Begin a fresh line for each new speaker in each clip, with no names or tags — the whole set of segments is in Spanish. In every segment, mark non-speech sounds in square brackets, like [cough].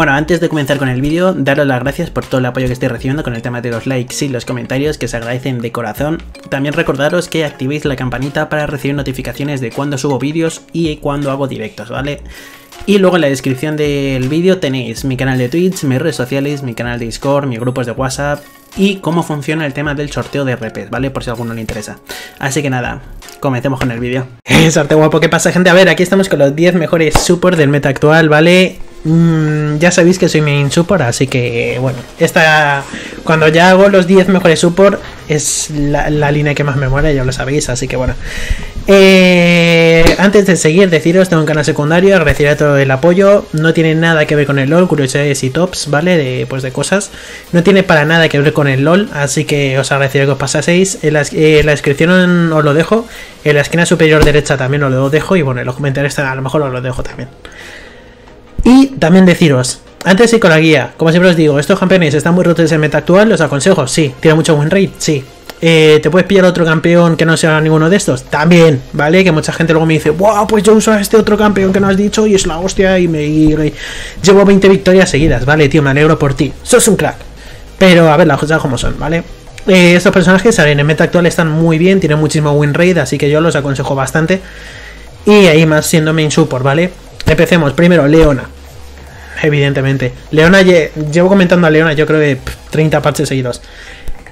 Bueno, antes de comenzar con el vídeo, daros las gracias por todo el apoyo que estoy recibiendo con el tema de los likes y los comentarios que se agradecen de corazón. También recordaros que activéis la campanita para recibir notificaciones de cuando subo vídeos y cuando hago directos, ¿vale? Y luego en la descripción del vídeo tenéis mi canal de Twitch, mis redes sociales, mi canal de Discord, mis grupos de WhatsApp y cómo funciona el tema del sorteo de RPs, ¿vale? Por si a alguno le interesa. Así que nada, comencemos con el vídeo. [laughs] Sarte guapo, ¿qué pasa gente? A ver, aquí estamos con los 10 mejores support del meta actual, ¿vale? Mm, ya sabéis que soy main support, así que bueno, esta cuando ya hago los 10 mejores support es la, línea que más me muere, ya lo sabéis, así que bueno. Eh, antes de seguir, deciros, tengo un canal secundario, agradeceré todo el apoyo, no tiene nada que ver con el LOL, curiosidades y tops, ¿vale? De, pues de cosas, no tiene para nada que ver con el LOL, así que os agradeceré que os pasaseis, en la, descripción os lo dejo, en la esquina superior derecha también os lo dejo y bueno, en los comentarios a lo mejor os lo dejo también. Y también deciros, antes de ir con la guía, como siempre os digo, estos campeones están muy rotos en meta actual, os aconsejo, sí. Tiene mucho win rate, sí. Eh, ¿Te puedes pillar otro campeón que no sea ninguno de estos? También, ¿vale? Que mucha gente luego me dice, wow, pues yo uso a este otro campeón que no has dicho y es la hostia y me llevo 20 victorias seguidas, ¿vale? Tío, me alegro por ti. Sos un crack. Pero a ver las cosas como son, ¿vale? Eh, estos personajes en el meta actual están muy bien, tienen muchísimo win rate, así que yo los aconsejo bastante. Y ahí más siendo main support, ¿vale? Empecemos. Primero, Leona. Evidentemente. Leona, llevo comentando a Leona, yo creo que 30 parches seguidos.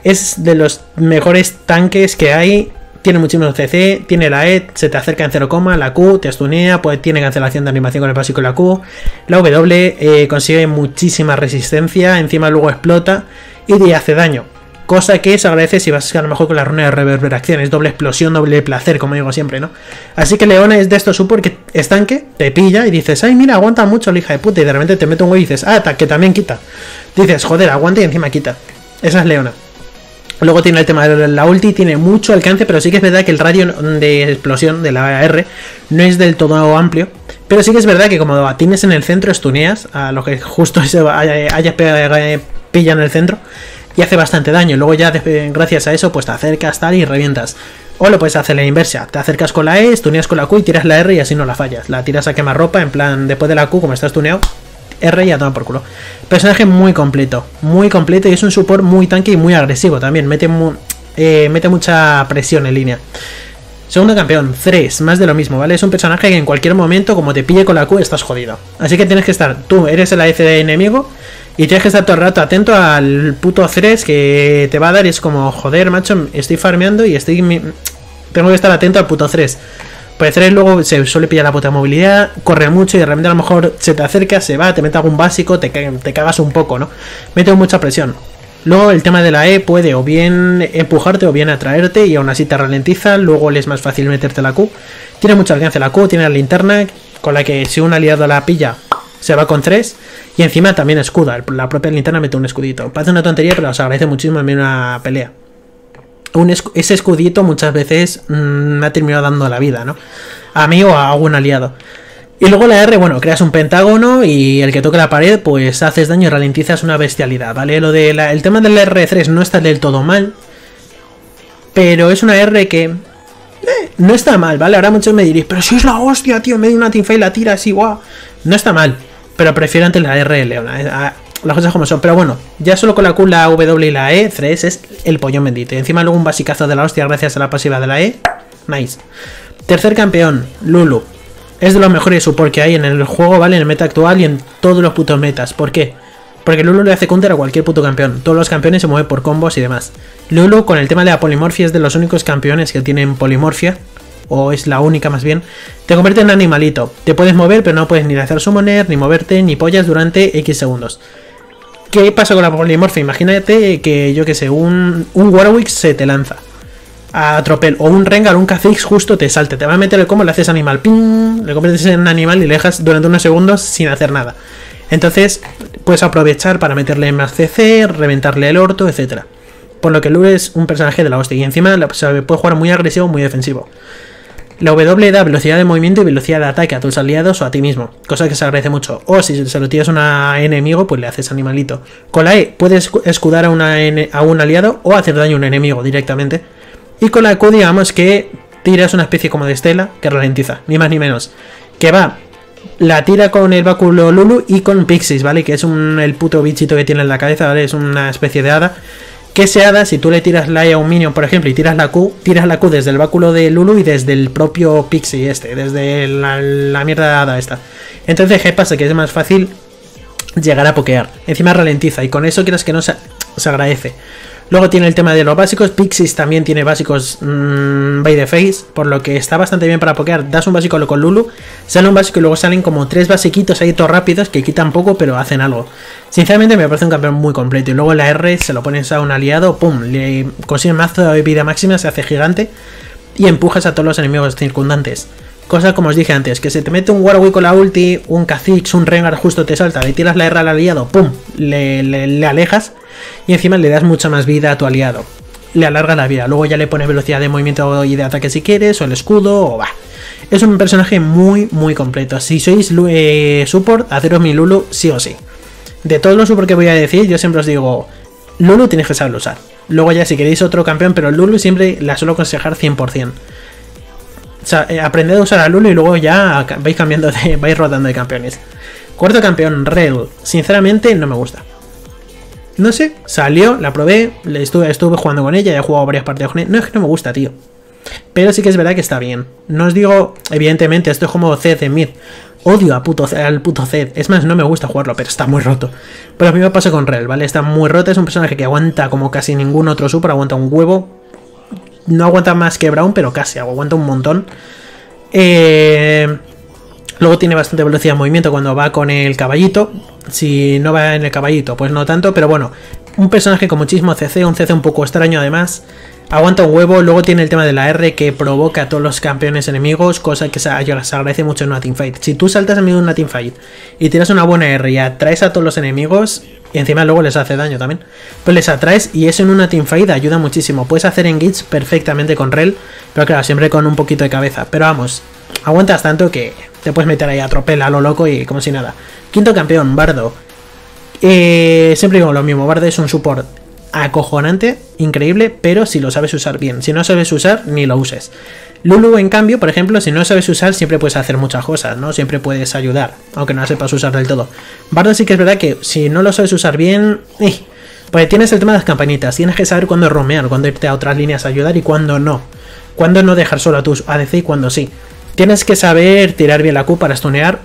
Es de los mejores tanques que hay. Tiene muchísimo CC, tiene la E, se te acerca en 0, la Q te estunea, pues tiene cancelación de animación con el básico y la Q. La W eh, consigue muchísima resistencia, encima luego explota y te hace daño. Cosa que se agradece si vas a lo mejor con la runa de reverberación. Es doble explosión, doble placer, como digo siempre, ¿no? Así que Leona es de estos support que estanque, te pilla y dices, ay, mira, aguanta mucho la hija de puta. Y de repente te mete un güey y dices, ah, que también quita. Dices, joder, aguanta y encima quita. Esa es Leona. Luego tiene el tema de la ulti, tiene mucho alcance, pero sí que es verdad que el radio de explosión de la R no es del todo amplio. Pero sí que es verdad que como tienes en el centro, estuneas a lo que justo [laughs] haya, haya pilla en el centro y hace bastante daño. Luego ya gracias a eso pues te acercas tal y revientas. O lo puedes hacer la inversa. Te acercas con la E, tuneas con la Q y tiras la R y así no la fallas. La tiras a quemar ropa, en plan, después de la Q, como estás tuneado, R y a tomar por culo. Personaje muy completo, muy completo y es un support muy tanque y muy agresivo también. Mete, eh, mete mucha presión en línea. Segundo campeón, 3, más de lo mismo, ¿vale? Es un personaje que en cualquier momento, como te pille con la Q, estás jodido. Así que tienes que estar, tú eres el AF de enemigo, y tienes que estar todo el rato atento al puto 3 que te va a dar y es como, joder, macho, estoy farmeando y estoy... Tengo que estar atento al puto 3. Pues 3 luego se suele pillar la puta movilidad, corre mucho y de repente a lo mejor se te acerca, se va, te mete algún básico, te, te cagas un poco, ¿no? Mete mucha presión. Luego el tema de la E puede o bien empujarte o bien atraerte y aún así te ralentiza, luego le es más fácil meterte la Q. Tiene mucho alcance la Q, tiene la linterna con la que si un aliado la pilla se va con 3 y encima también escuda. La propia linterna mete un escudito. Parece una tontería, pero os agradece muchísimo en una pelea. ese escudito muchas veces mm, me ha terminado dando la vida, ¿no? A mí o a algún aliado. Y luego la R, bueno, creas un pentágono y el que toque la pared, pues haces daño y ralentizas una bestialidad, ¿vale? Lo de el tema del R3 no está del todo mal, pero es una R que eh, no está mal, ¿vale? Ahora muchos me diréis, pero si es la hostia, tío, me dio una teamfight la tira así, guau. No está mal, pero prefiero ante la R Leona. Eh, ah, las cosas como son. Pero bueno, ya solo con la Q, la W y la E, 3 es el pollón bendito. Y encima luego un basicazo de la hostia gracias a la pasiva de la E. Nice. Tercer campeón, Lulu. Es de los mejores support que hay en el juego, ¿vale? En el meta actual y en todos los putos metas. ¿Por qué? Porque Lulu le hace counter a cualquier puto campeón. Todos los campeones se mueven por combos y demás. Lulu, con el tema de la polimorfia, es de los únicos campeones que tienen polimorfia o es la única más bien, te convierte en animalito. Te puedes mover, pero no puedes ni hacer summoner, ni moverte, ni pollas durante X segundos. ¿Qué pasa con la polimorfia? Imagínate que, yo que sé, un, un Warwick se te lanza a tropel, o un Rengar, un Kha'Zix justo te salte, te va a meter el combo, le haces animal, ping, le conviertes en animal y le dejas durante unos segundos sin hacer nada. Entonces, puedes aprovechar para meterle más CC, reventarle el orto, etc. Por lo que Lure es un personaje de la hostia y encima se puede jugar muy agresivo, muy defensivo. La W da velocidad de movimiento y velocidad de ataque a tus aliados o a ti mismo, cosa que se agradece mucho. O si se lo tiras a un enemigo, pues le haces animalito. Con la E puedes escudar a, un aliado o hacer daño a un enemigo directamente. Y con la Q digamos que tiras una especie como de estela que ralentiza, ni más ni menos. Que va la tira con el báculo Lulu y con Pixis, ¿vale? Que es un, el puto bichito que tiene en la cabeza, ¿vale? Es una especie de hada. Que se hada, si tú le tiras la E a un minion, por ejemplo, y tiras la Q, tiras la Q desde el báculo de Lulu y desde el propio Pixie este, desde la, mierda de esta. Entonces, ¿qué pasa? Que es más fácil llegar a pokear. Encima ralentiza y con eso quieras que no se agradece. Luego tiene el tema de los básicos. Pixis también tiene básicos mmm, by the face, por lo que está bastante bien para pokear. Das un básico con Lulu, sale un básico y luego salen como tres basiquitos ahí todos rápidos que quitan poco pero hacen algo. Sinceramente me parece un campeón muy completo. Y luego la R se lo pones a un aliado, pum, le consigue mazo de vida máxima, se hace gigante y empujas a todos los enemigos circundantes. Cosa como os dije antes, que se te mete un Warwick con la ulti, un Kha'Zix, un Rengar justo te salta, le tiras la R al aliado, ¡pum! Le, le, le, alejas y encima le das mucha más vida a tu aliado. Le alarga la vida, luego ya le pones velocidad de movimiento y de ataque si quieres, o el escudo, o va. Es un personaje muy, muy completo. Si sois eh, support, haceros mi Lulu sí o sí. De todos los support que voy a decir, yo siempre os digo, Lulu tienes que saber usar. Luego ya si queréis otro campeón, pero Lulu siempre la suelo aconsejar 100%. O sea, eh, aprended a usar a Lulu y luego ya vais cambiando de. [laughs] vais de campeones. Cuarto campeón, Rel. Sinceramente, no me gusta. No sé, salió, la probé, le estuve, estuve jugando con ella, he jugado varias partidas con ella. No es que no me gusta, tío. Pero sí que es verdad que está bien. No os digo, evidentemente, esto es como Zed en mid. Odio a puto, al puto Zed. Es más, no me gusta jugarlo, pero está muy roto. Pero a mí me pasa con Rel, ¿vale? Está muy roto, es un personaje que aguanta como casi ningún otro super, aguanta un huevo no aguanta más que Brown, pero casi, aguanta un montón. Eh, luego tiene bastante velocidad de movimiento cuando va con el caballito. Si no va en el caballito, pues no tanto, pero bueno, un personaje con muchísimo CC, un CC un poco extraño además. Aguanta un huevo, luego tiene el tema de la R que provoca a todos los campeones enemigos, cosa que se, agradece mucho en una teamfight. Si tú saltas en medio de una teamfight y tiras una buena R y atraes a todos los enemigos, y encima luego les hace daño también. Pues les atraes y eso en una teamfight ayuda muchísimo. Puedes hacer engage perfectamente con Rel, pero claro, siempre con un poquito de cabeza. Pero vamos, aguantas tanto que te puedes meter ahí a tropel a lo loco y como si nada. Quinto campeón, Bardo. Eh, siempre digo lo mismo, Bardo es un support acojonante, increíble, pero si lo sabes usar bien. Si no sabes usar, ni lo uses. Lulu, en cambio, por ejemplo, si no sabes usar, siempre puedes hacer muchas cosas, ¿no? Siempre puedes ayudar, aunque no sepas usar del todo. Bardo sí que es verdad que si no lo sabes usar bien, eh, pues tienes el tema de las campanitas. Tienes que saber cuándo romear, cuándo irte a otras líneas a ayudar y cuándo no. Cuándo no dejar solo a tus ADC y cuándo sí. Tienes que saber tirar bien la Q para stunear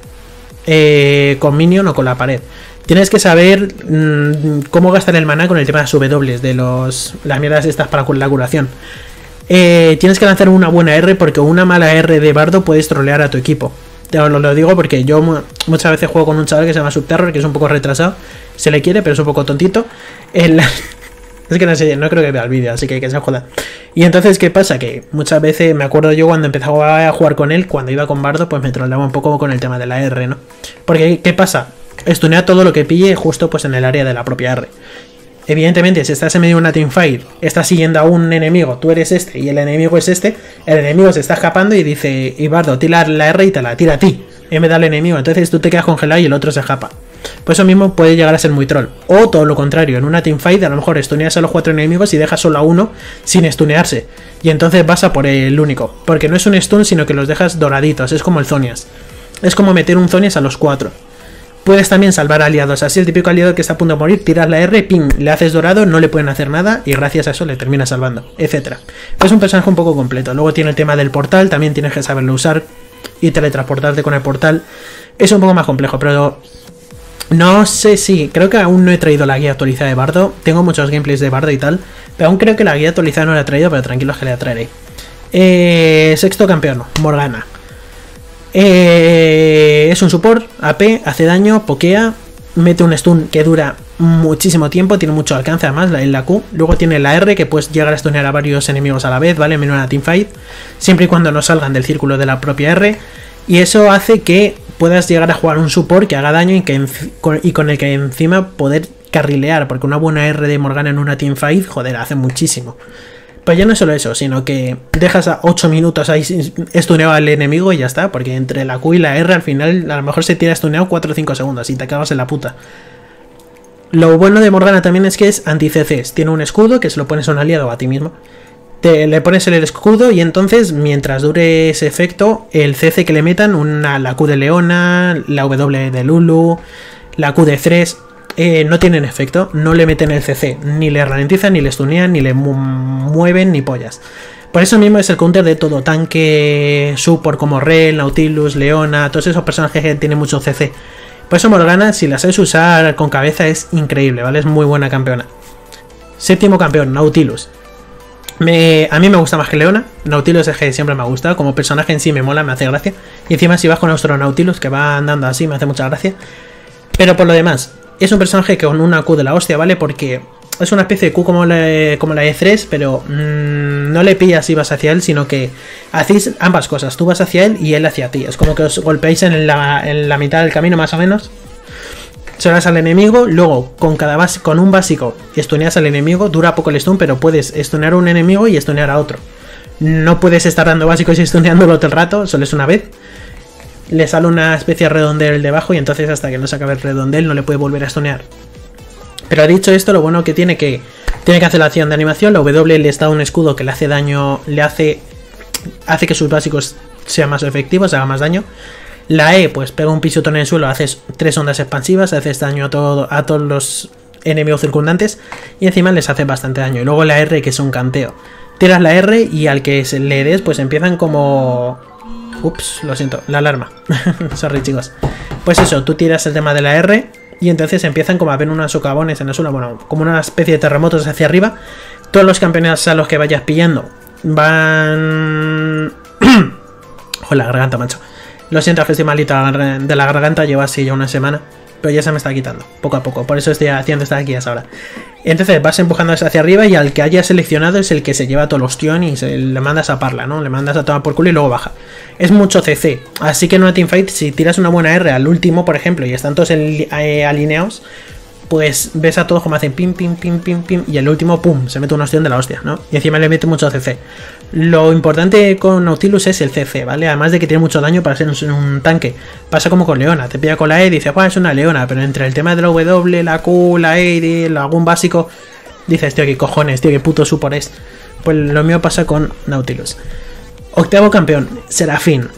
eh, con minion o con la pared. Tienes que saber mmm, cómo gastar el mana con el tema de las W, de los, las mierdas estas para la curación. Eh, tienes que lanzar una buena R porque una mala R de bardo puedes trolear a tu equipo. Te lo, lo, digo porque yo muchas veces juego con un chaval que se llama Subterror, que es un poco retrasado. Se le quiere, pero es un poco tontito. El... [laughs] es que no sé, no creo que vea el vídeo, así que que se joda. Y entonces, ¿qué pasa? Que muchas veces me acuerdo yo cuando empezaba a jugar con él, cuando iba con Bardo, pues me troleaba un poco con el tema de la R, ¿no? Porque, ¿qué pasa? Estunea todo lo que pille justo pues en el área de la propia R. Evidentemente, si estás en medio de una teamfight, estás siguiendo a un enemigo, tú eres este y el enemigo es este, el enemigo se está escapando y dice, Ibardo, tira la R y te la tira a ti, en vez del enemigo. Entonces tú te quedas congelado y el otro se escapa. Pues eso mismo puede llegar a ser muy troll. O todo lo contrario, en una teamfight a lo mejor estuneas a los cuatro enemigos y dejas solo a uno sin estunearse. Y entonces vas a por el único. Porque no es un stun, sino que los dejas doraditos. Es como el Zonias. Es como meter un Zonias a los cuatro. Puedes también salvar aliados, así el típico aliado que está a punto de morir, tiras la R, ping, le haces dorado, no le pueden hacer nada y gracias a eso le terminas salvando, etc. Es un personaje un poco completo. Luego tiene el tema del portal, también tienes que saberlo usar y teletransportarte con el portal. Es un poco más complejo, pero no sé si, creo que aún no he traído la guía actualizada de Bardo. Tengo muchos gameplays de Bardo y tal, pero aún creo que la guía actualizada no la he traído, pero tranquilos que la traeré. Eh, sexto campeón, Morgana. Eh, es un support, AP, hace daño, pokea, mete un stun que dura muchísimo tiempo, tiene mucho alcance además en la Q. Luego tiene la R que puedes llegar a stunear a varios enemigos a la vez, ¿vale? En una teamfight, siempre y cuando no salgan del círculo de la propia R. Y eso hace que puedas llegar a jugar un support que haga daño y, que y con el que encima poder carrilear, porque una buena R de Morgana en una teamfight, joder, hace muchísimo. Pues ya no es solo eso, sino que dejas a 8 minutos ahí estuneado al enemigo y ya está, porque entre la Q y la R al final a lo mejor se tira estuneado 4 o 5 segundos y te acabas en la puta. Lo bueno de Morgana también es que es anti-CCs, tiene un escudo que se lo pones a un aliado o a ti mismo. Te, le pones el escudo y entonces, mientras dure ese efecto, el CC que le metan, una, la Q de Leona, la W de Lulu, la Q de Thres, eh, no tienen efecto, no le meten el CC, ni le ralentizan, ni le stunean, ni le mueven, ni pollas. Por eso mismo es el counter de todo tanque, support como Rel, Nautilus, Leona, todos esos personajes que tienen mucho CC. Por eso Morgana, si la sabes usar con cabeza, es increíble, ¿vale? Es muy buena campeona. Séptimo campeón, Nautilus a mí me gusta más que Leona. Nautilus es que siempre me ha gustado. Como personaje en sí me mola, me hace gracia. Y encima si vas con nuestro Nautilus, que va andando así, me hace mucha gracia. Pero por lo demás, es un personaje que con una Q de la hostia, ¿vale? Porque es una especie de Q como la, como la E3, pero mm, no le pillas y vas hacia él, sino que hacéis ambas cosas. Tú vas hacia él y él hacia ti. Es como que os golpeáis en la, en la mitad del camino, más o menos das al enemigo, luego con cada base, con un básico estuneas al enemigo, dura poco el stun, pero puedes estunear a un enemigo y estunear a otro. No puedes estar dando básicos y estuneándolo todo el rato, solo es una vez. Le sale una especie de redondel debajo y entonces hasta que no se acabe el redondel no le puede volver a estunear. Pero dicho esto, lo bueno que tiene que tiene que hacer la acción de animación, la W le está un escudo que le hace daño, le hace hace que sus básicos sean más efectivos, haga más daño. La E, pues pega un pisotón en el suelo, haces tres ondas expansivas, haces daño a, a todos los enemigos circundantes y encima les hace bastante daño. Y luego la R, que es un canteo. Tiras la R y al que le des, pues empiezan como... Ups, lo siento, la alarma. [laughs] Sorry, chicos. Pues eso, tú tiras el tema de la R y entonces empiezan como a ver unos socavones en el suelo, bueno, como una especie de terremotos hacia arriba. Todos los campeones a los que vayas pillando van... [clears throat] Joder, la garganta, macho. Lo siento, festivalita de la garganta lleva así ya una semana, pero ya se me está quitando, poco a poco. Por eso estoy haciendo estas guías ahora. Entonces vas empujando hacia arriba y al que haya seleccionado es el que se lleva todo el ostión y le mandas a parla, ¿no? Le mandas a tomar por culo y luego baja. Es mucho CC, así que en una teamfight, si tiras una buena R al último, por ejemplo, y están todos eh, alineados, pues ves a todos como hacen pim, pim, pim, pim, pim, y el último, pum, se mete una ostión de la hostia, ¿no? Y encima le mete mucho CC. Lo importante con Nautilus es el CC, ¿vale? Además de que tiene mucho daño para ser un, tanque. Pasa como con Leona, te pilla con la E y dices, es una Leona, pero entre el tema de la W, la Q, la E y algún básico, dices, tío, qué cojones, tío, qué puto support es. Pues lo mío pasa con Nautilus. Octavo campeón, Serafín.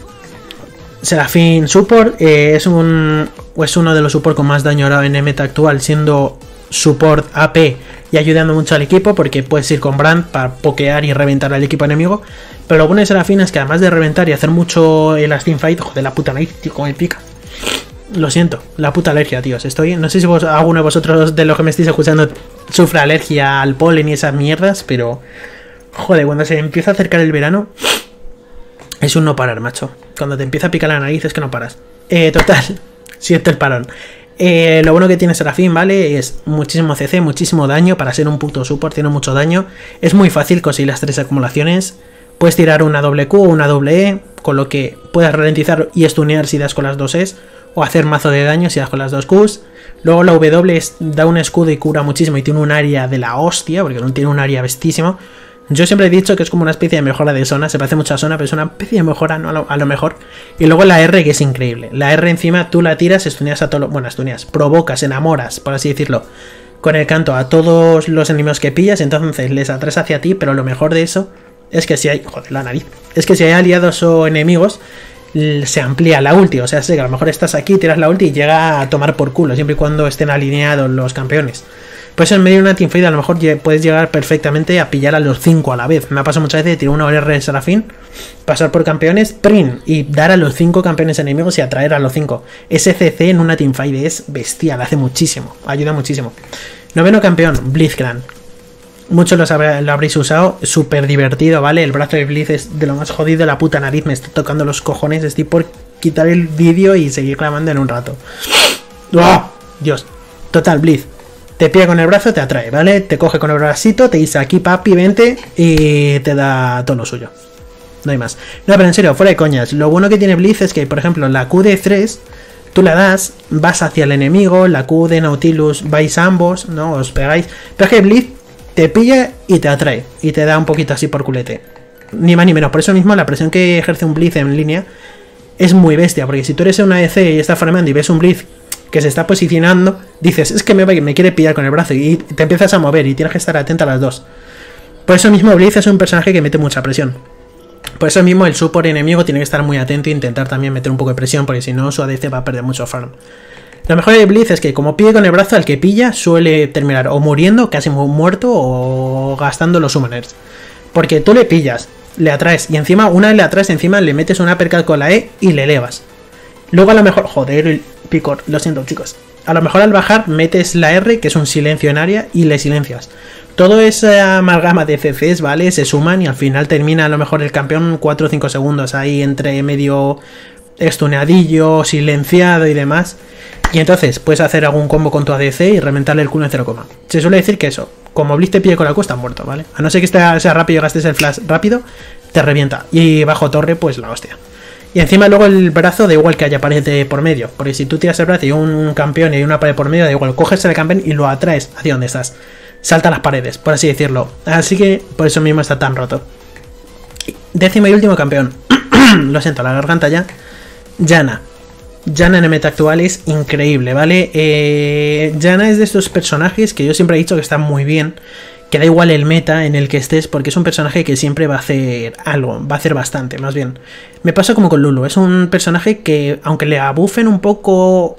Serafín Support eh, es un es uno de los support con más daño en meta actual, siendo support AP y ayudando mucho al equipo porque puedes ir con Brand para pokear y reventar al equipo enemigo. Pero lo bueno de Serafín es que además de reventar y hacer mucho el Fight, joder, la puta nariz, tío, como pica. Lo siento, la puta alergia, tíos. Estoy, no sé si alguno de vosotros de los que me estáis escuchando sufre alergia al polen y esas mierdas, pero joder, cuando se empieza a acercar el verano es un no parar, macho. Cuando te empieza a picar la nariz es que no paras. Eh, total, [laughs] siento el parón. Eh, lo bueno que tiene Serafín, ¿vale? Es muchísimo CC, muchísimo daño. Para ser un puto support tiene mucho daño. Es muy fácil conseguir las tres acumulaciones. Puedes tirar una doble Q o una doble E, con lo que puedas ralentizar y stunear si das con las dos Es, o hacer mazo de daño si das con las dos Qs. Luego la W da un escudo y cura muchísimo y tiene un área de la hostia, porque no tiene un área bestísimo. Yo siempre he dicho que es como una especie de mejora de zona, se parece mucho a zona, pero es una especie de mejora ¿no? a, lo, mejor. Y luego la R, que es increíble. La R encima tú la tiras, estuneas a todos bueno, estuneas, provocas, enamoras, por así decirlo, con el canto a todos los enemigos que pillas, entonces les atraes hacia ti, pero lo mejor de eso es que si hay, joder, la nariz, es que si hay aliados o enemigos, se amplía la ulti, o sea, sé que a lo mejor estás aquí, tiras la ulti y llega a tomar por culo, siempre y cuando estén alineados los campeones. Pues en medio de una teamfight a lo mejor puedes llegar perfectamente a pillar a los 5 a la vez. Me ha pasado muchas veces de tirar una OR de Serafín, pasar por campeones, print, y dar a los 5 campeones enemigos y atraer a los 5. SCC en una teamfight es bestial, hace muchísimo, ayuda muchísimo. Noveno campeón, Blitzcrank. Muchos lo, habréis usado, súper divertido, ¿vale? El brazo de Blitz es de lo más jodido, la puta nariz me está tocando los cojones, estoy por quitar el vídeo y seguir clamando en un rato. ¡Oh! Dios. Total, Blitz te pilla con el brazo, te atrae, ¿vale? Te coge con el bracito, te dice aquí papi, vente y te da todo lo suyo. No hay más. No, pero en serio, fuera de coñas. Lo bueno que tiene Blitz es que, por ejemplo, la Q de 3, tú la das, vas hacia el enemigo, la Q de Nautilus vais ambos, ¿no? Os pegáis. Pero es que Blitz te pilla y te atrae. Y te da un poquito así por culete. Ni más ni menos. Por eso mismo la presión que ejerce un Blitz en línea es muy bestia. Porque si tú eres una EC y estás farmando y ves un Blitz que se está posicionando, dices, es que me, quiere pillar con el brazo y te empiezas a mover y tienes que estar atento a las dos. Por eso mismo Blitz es un personaje que mete mucha presión. Por eso mismo el support enemigo tiene que estar muy atento e intentar también meter un poco de presión, porque si no su ADC va a perder mucho farm. Lo mejor de Blitz es que como pide con el brazo al que pilla, suele terminar o muriendo, casi muerto, o gastando los summoners. Porque tú le pillas, le atraes, y encima, una vez le atraes, encima le metes una percal con la E y le elevas. Luego a lo mejor, joder, picor, lo siento chicos. A lo mejor al bajar metes la R, que es un silencio en área, y le silencias. Todo esa amalgama de CCs, ¿vale? Se suman y al final termina a lo mejor el campeón 4 o 5 segundos ahí entre medio estuneadillo, silenciado y demás. Y entonces puedes hacer algún combo con tu ADC y reventarle el culo en 0, Se suele decir que eso, como Blitz te pille con la cuesta, muerto, ¿vale? A no ser que sea rápido y gastes el flash rápido, te revienta. Y bajo torre, pues la hostia. Y encima luego el brazo da igual que haya pared por medio. Porque si tú tiras el brazo y un campeón y hay una pared por medio, da igual, coges el campeón y lo atraes hacia donde estás. Salta las paredes, por así decirlo. Así que por eso mismo está tan roto. Décimo y último campeón. [clears throat] lo siento, la garganta ya. Yana. Yana en el meta actual es increíble, ¿vale? Eh, Yana es de estos personajes que yo siempre he dicho que están muy bien. Que da igual el meta en el que estés, porque es un personaje que siempre va a hacer algo, va a hacer bastante, más bien. Me pasa como con Lulu, es un personaje que, aunque le abufen un poco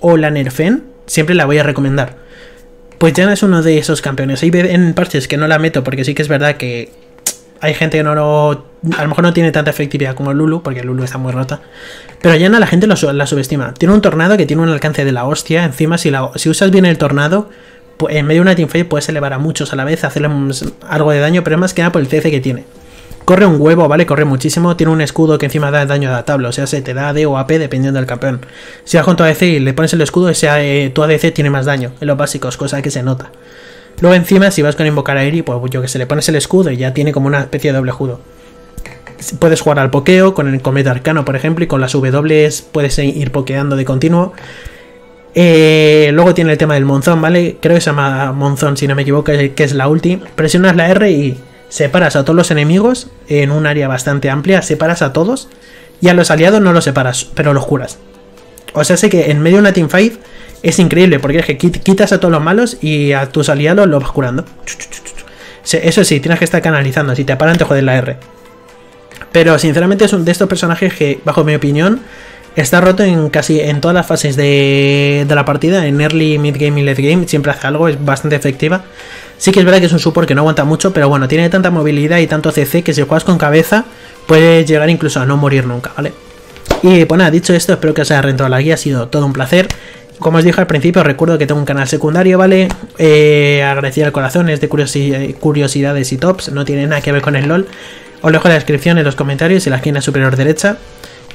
o la nerfen, siempre la voy a recomendar. Pues Yana es uno de esos campeones. Hay en parches que no la meto, porque sí que es verdad que hay gente que no lo. A lo mejor no tiene tanta efectividad como Lulu, porque Lulu está muy rota. Pero Yana la gente la subestima. Tiene un tornado que tiene un alcance de la hostia. Encima, si usas bien el tornado, en medio de una teamfight puedes elevar a muchos a la vez, hacerle algo de daño, pero más que nada por el CC que tiene. Corre un huevo, ¿vale? Corre muchísimo. Tiene un escudo que encima da daño adaptable. O sea, se te da AD o AP dependiendo del campeón. Si vas con tu ADC y le pones el escudo, ese, eh, tu ADC tiene más daño en los básicos, cosa que se nota. Luego encima, si vas con invocar a Eri, pues yo que se le pones el escudo y ya tiene como una especie de doble escudo. Puedes jugar al pokeo con el cometa arcano, por ejemplo, y con las W puedes ir pokeando de continuo. Eh, luego tiene el tema del monzón, ¿vale? Creo que se llama monzón, si no me equivoco, que es la ulti. Presionas la R y separas a todos los enemigos en un área bastante amplia, separas a todos. Y a los aliados no los separas, pero los curas. O sea, sé que en medio de una teamfight es increíble, porque es que quitas a todos los malos y a tus aliados los vas curando. Eso sí, tienes que estar canalizando. Si te paran, te joden la R. Pero sinceramente es un de estos personajes que, bajo mi opinión, está roto en casi en todas las fases de, la partida. En early, mid game y late game siempre hace algo, es bastante efectiva. Sí que es verdad que es un support que no aguanta mucho, pero bueno, tiene tanta movilidad y tanto CC que si juegas con cabeza puedes llegar incluso a no morir nunca, ¿vale? Y pues nada, dicho esto, espero que os haya rentado la guía, ha sido todo un placer. Como os dije al principio, recuerdo que tengo un canal secundario, ¿vale? Eh, al corazón, es de curiosidades y tops, no tiene nada que ver con el LOL. Os dejo la descripción en los comentarios en la esquina superior derecha.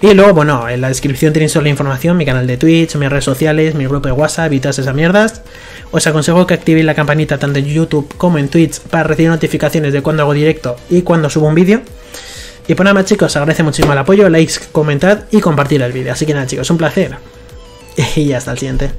Y luego, bueno, en la descripción tenéis toda la información, mi canal de Twitch, mis redes sociales, mi grupo de WhatsApp y todas esas mierdas. Os aconsejo que activéis la campanita tanto en YouTube como en Twitch para recibir notificaciones de cuando hago directo y cuando subo un vídeo. Y pues nada más chicos, agradece muchísimo el apoyo, likes, comentad y compartir el vídeo. Así que nada chicos, un placer. [laughs] Y hasta el siguiente.